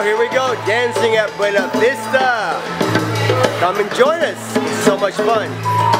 Oh, here we go, dancing at Buena Vista. Come and join us. It's so much fun.